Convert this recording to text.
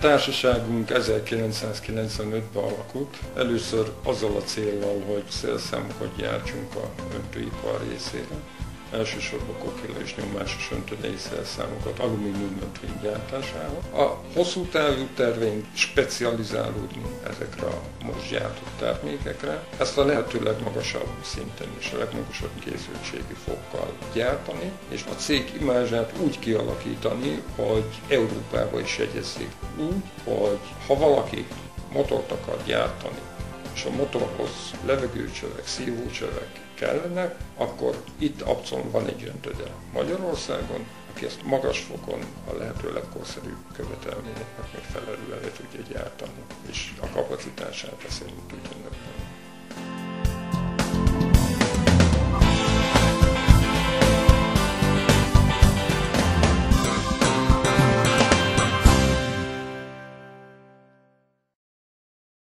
társaságunk 1995-ben alakult, először azzal a célral, hogy szélszámokat gyártsunk a öntőipar részére elsősorban kokilla és nyomásos öntődei szerszámokat alumínium öntvény gyártására. A hosszú távú terveink specializálódni ezekre a most gyártott termékekre, ezt a lehető legmagasabb szinten és a legmagasabb készültségi fokkal gyártani, és a cég imázsát úgy kialakítani, hogy Európába is egyezik. Úgy, hogy ha valaki motort akar gyártani, és a motorhoz levegőcsövek, szívócsövek kellene, akkor itt Apcon van egy öntöde Magyarországon, aki ezt magas fokon a lehető legkorszerűbb követelményeknek megfelelően le tudja gyártani, és a kapacitását ezt tudja